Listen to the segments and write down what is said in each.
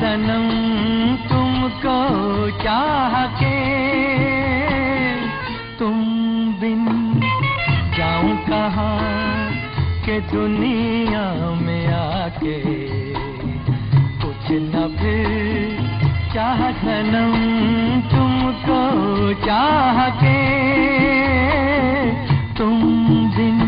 سنم تم کو چاہ کے تم بن جاؤں کہاں کہ دنیا میں آ کے کچھ نہ پھر چاہ سنم تم کو چاہ کے تم بن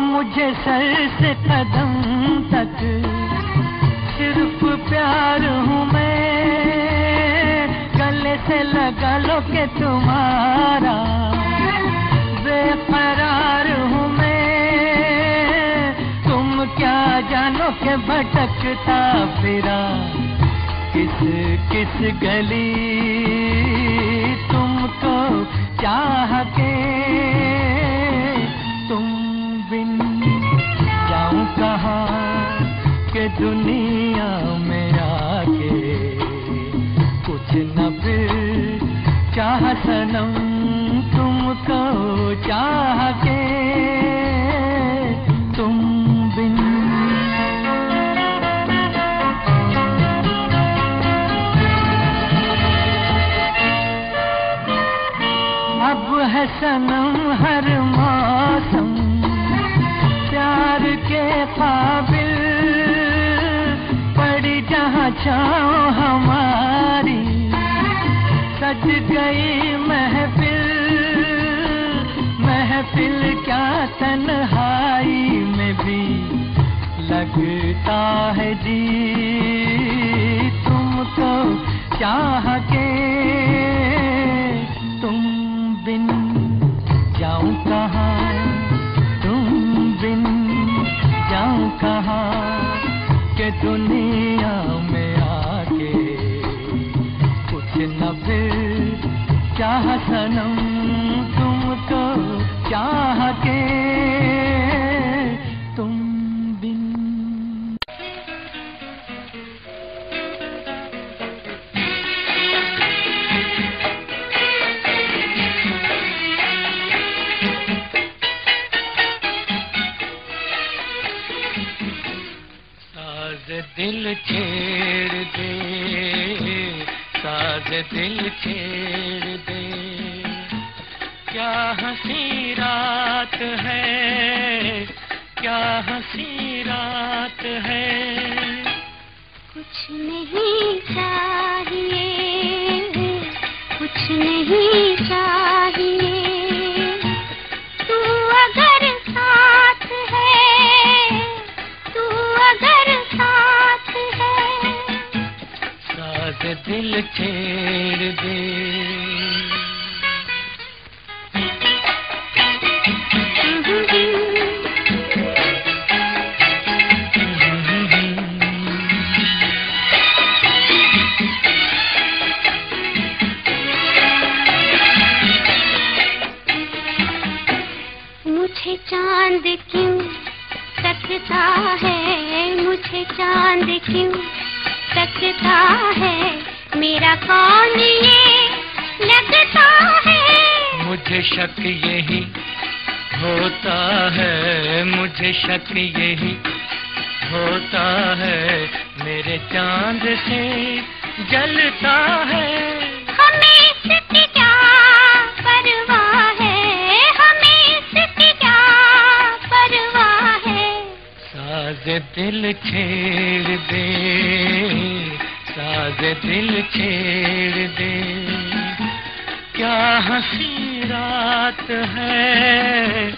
مجھے سر سے قدم تک صرف پیار ہوں میں۔ گلے سے لگا لو کہ تمہارا بے قرار ہوں میں۔ تم کیا جانو کہ بھٹکتا پھرا کس کس گلی؟ تم کو چاہ کے کہا کہ دنیا میں آ کے کچھ نہ پھر چاہ سنم تم کو چاہ کے محفل کیا تنہائی میں بھی لگتا ہے جی۔ تم تو چاہ کے تم بن جاؤں کہاں؟ تم بن جاؤں کہاں؟ کہ دنیا میں آ کے کچھ نہ پھر کیا سنم تم کو چاہ کے تم بن ساز دل چھیڑ دے ساز دل چھیڑ دے۔ کیا ہنسی رات ہے؟ کیا ہنسی رات ہے؟ کچھ نہیں چاہیے کچھ نہیں چاہیے۔ دل چھیڑ دے۔ چاند کیوں تکتا ہے؟ مجھے چاند کیوں تکتا ہے؟ میرا کون یہ لگتا ہے؟ مجھے شک یہی ہوتا ہے، مجھے شک یہی ہوتا ہے۔ میرے چاند سے جلتا ہے۔ ساز دل چھیڑ دے، ساز دل چھیڑ دے۔ کیا ہنسی رات ہے؟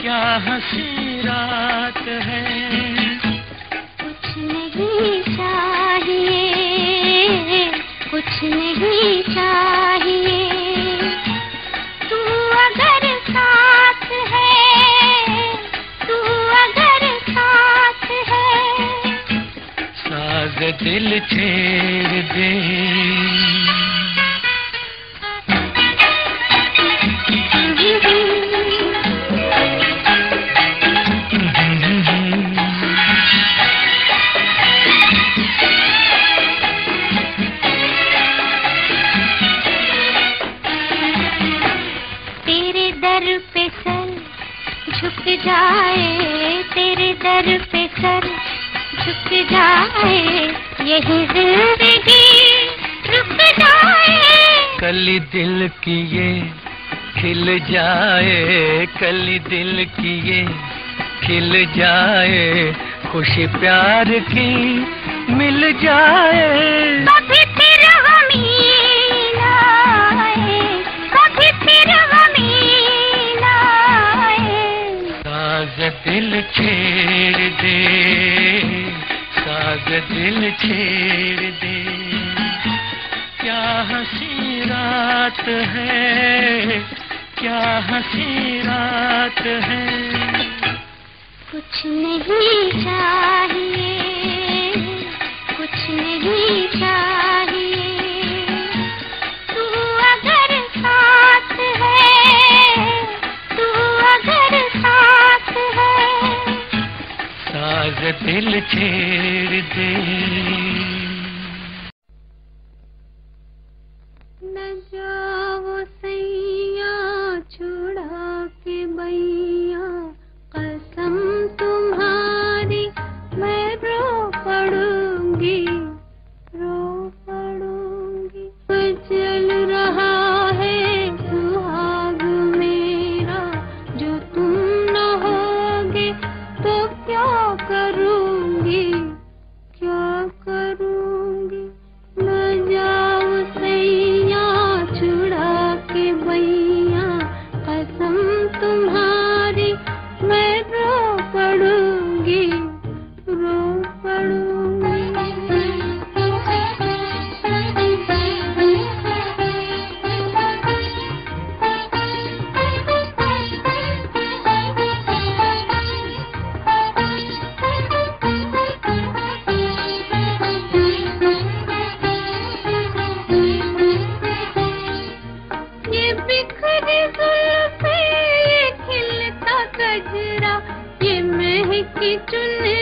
کیا ہنسی رات ہے؟ کچھ نہیں چاہیے، کچھ نہیں چاہیے۔ دل چھیر دے۔ تیرے در پہ جھک جائے تیرے در پہ سر جھک جائے۔ یہی زندگی رک جائے۔ کلی دل کی یہ کھل جائے کلی دل کی یہ کھل جائے۔ خوش پیار کی مل جائے۔ دل چھیڑ دے۔ کیا ہنسی رات ہے؟ کیا ہنسی رات ہے؟ کچھ نہیں چاہیے، کچھ نہیں چاہیے۔ دل چھیڑ دے۔ یہ مہکی چن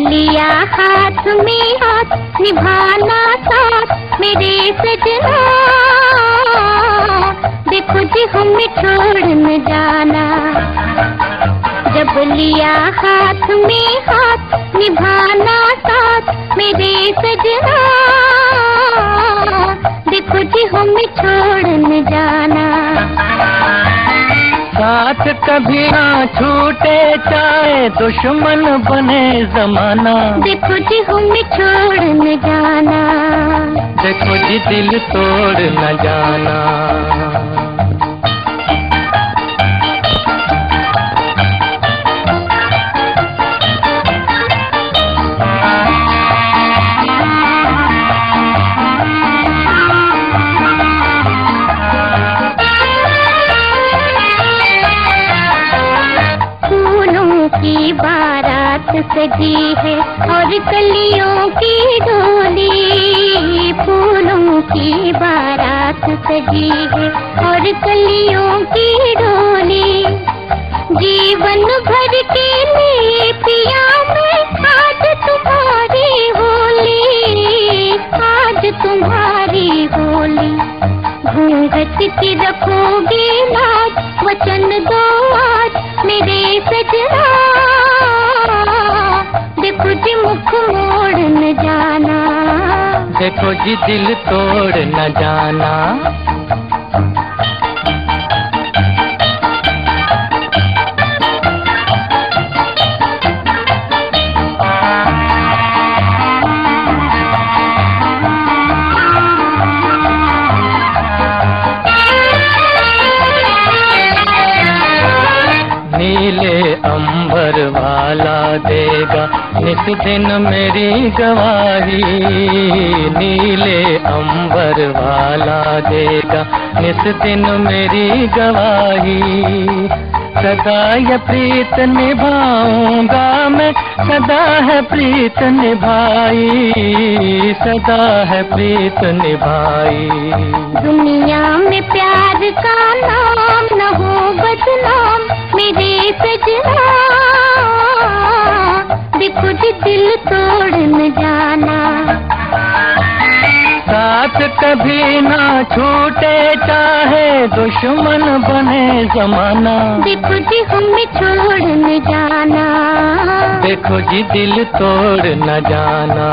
لیا ہاتھ میں ہاتھ نبھانا ساتھ میرے سجنا دیکھو جی ہمیں چھوڑ نہ جانا جب لیا ہاتھ میں ہاتھ نبھانا ساتھ میرے سجنا دیکھو جی ہمیں چھوڑ نہ جانا ساتھ کبھی نہ چھوٹے چاہے دشمن بنے زمانہ۔ دیکھو جی ہم چھوڑ نہ جانا۔ دیکھو جی دل توڑ نہ جانا۔ سجی ہے اور کلیوں کی ڈولی پھولوں کی بارات سجی ہے اور کلیوں کی ڈولی جیون بھر کے ہو جی دل توڑ نہ جانا دے نس اس دن میری گواہی نیلے امبر والا دے گا۔ اس دن میری گواہی سدا یہ پریت نبھاؤں گا میں۔ سدا ہے پریت نبھائی۔ سدا ہے پریت نبھائی۔ دنیا میں پیار کا نام نہ ہو بدنام۔ میرے سجنا کبھی کچھ دل توڑ نہ جانا ساتھ کبھی نہ چھوٹے چاہے دشمن بنے زمانہ دیکھو جی ہمیں چھوڑ نہ جانا دیکھو جی دل توڑ نہ جانا